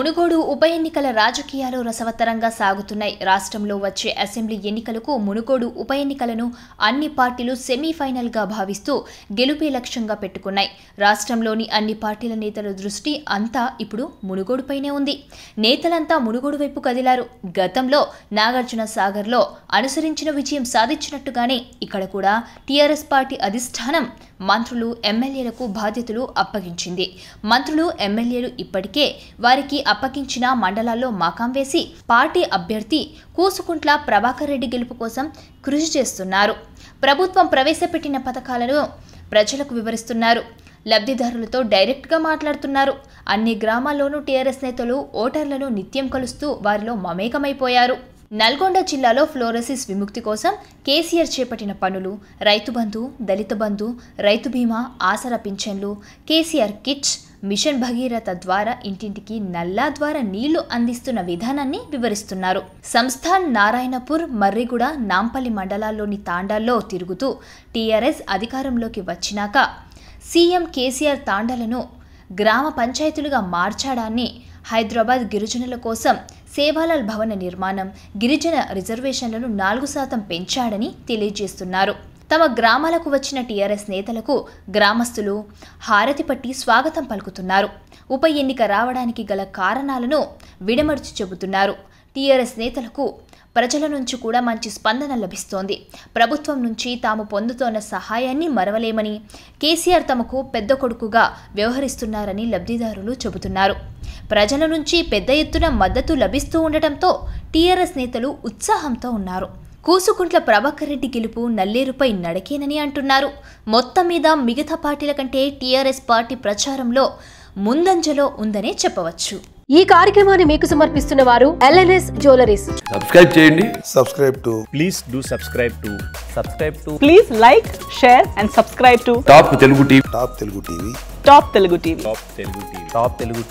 మునుగోడు ఉప ఎన్నికల రాజకీయాలు రసవత్తరంగా సాగుతున్నాయి. రాష్ట్రంలో వచ్చే అసెంబ్లీ ఎన్నికలకు మునుగోడు ఉప ఎన్నికలను అన్ని పార్టీలు సెమీఫైనల్గా భావిస్తూ గెలుపే లక్ష్యంగా పెట్టుకున్నాయి. రాష్ట్రంలోని అన్ని పార్టీల నేతల దృష్టి అంతా ఇప్పుడు మునుగోడుపైనే ఉంది. నేతలంతా మునుగోడు వైపు కదిలారు. గతంలో నాగార్జున సాగర్లో అనుసరించిన విజయం సాధించినట్టుగానే ఇక్కడ కూడా టీఆర్ఎస్ పార్టీ అధిష్టానం మంత్రులు ఎమ్మెల్యేలకు బాధ్యతలు అప్పగించింది. మంత్రులు ఎమ్మెల్యేలు ఇప్పటికే వారికి అప్పగించిన మండలాల్లో మకాం వేసి పార్టీ అభ్యర్థి కూసుకుంట్ల ప్రభాకర్ రెడ్డి గెలుపు కోసం కృషి చేస్తున్నారు. ప్రభుత్వం ప్రవేశపెట్టిన పథకాలను ప్రజలకు వివరిస్తున్నారు. లబ్ధిదారులతో డైరెక్ట్గా మాట్లాడుతున్నారు. అన్ని గ్రామాల్లోనూ టీఆర్ఎస్ నేతలు ఓటర్లను నిత్యం కలుస్తూ వారిలో మమేకమైపోయారు. నల్గొండ జిల్లాలో ఫ్లోరసిస్ విముక్తి కోసం కేసీఆర్ చేపట్టిన పనులు రైతు బంధు దళిత బంధు రైతు బీమా ఆసరా పింఛన్లు కేసీఆర్ కిట్స్ మిషన్ భగీరథ ద్వారా ఇంటింటికి నల్లా ద్వారా నీళ్ళు అందిస్తున్న విధానాన్ని వివరిస్తున్నారు. సంస్థాన్ నారాయణపూర్ మర్రిగూడ నాంపల్లి మండలాల్లోని తాండాల్లో తిరుగుతూ టీఆర్ఎస్ అధికారంలోకి వచ్చినాక సీఎం కేసీఆర్ తాండాలను గ్రామ పంచాయతీలుగా మార్చాడాన్ని హైదరాబాద్ గిరిజనుల కోసం సేవాలాల్ భవన నిర్మాణం గిరిజన రిజర్వేషన్లను నాలుగు శాతం పెంచాడని తెలియజేస్తున్నారు. తమ గ్రామాలకు వచ్చిన టీఆర్ఎస్ నేతలకు గ్రామస్తులు హారతి పట్టి స్వాగతం పలుకుతున్నారు. ఉప ఎన్నిక రావడానికి గల కారణాలను విడమర్చి చెబుతున్నారు. టీఆర్ఎస్ నేతలకు ప్రజల నుంచి కూడా మంచి స్పందన లభిస్తోంది. ప్రభుత్వం నుంచి తాము పొందుతోన్న సహాయాన్ని మరవలేమని కేసీఆర్ తమకు పెద్ద కొడుకుగా వ్యవహరిస్తున్నారని లబ్ధిదారులు చెబుతున్నారు. ప్రజల నుంచి పెద్ద ఎత్తున మద్దతు లభిస్తూ ఉండటంతో టీఆర్ఎస్ నేతలు ఉత్సాహంతో ఉన్నారు. కూసుకుంట్ల ప్రభాకర్ రెడ్డి గెలుపు నల్లేరుపై నడకేనని అంటున్నారు. మొత్తం మీద మిగతా పార్టీల కంటే టీఆర్ఎస్ పార్టీ ప్రచారంలో ముందంజలో ఉందనే చెప్పవచ్చు. ఈ కార్యక్రమాన్ని మీకు సమర్పిస్తున్న వారు ఎల్ఎన్ఎస్ జ్యువెలరీస్. సబ్స్క్రైబ్ చేయండి. Subscribe to please do subscribe to subscribe to Please like, share, and subscribe to top Telugu TV Top Telugu TV. Top Telugu TV. top telugu tv top telugu tv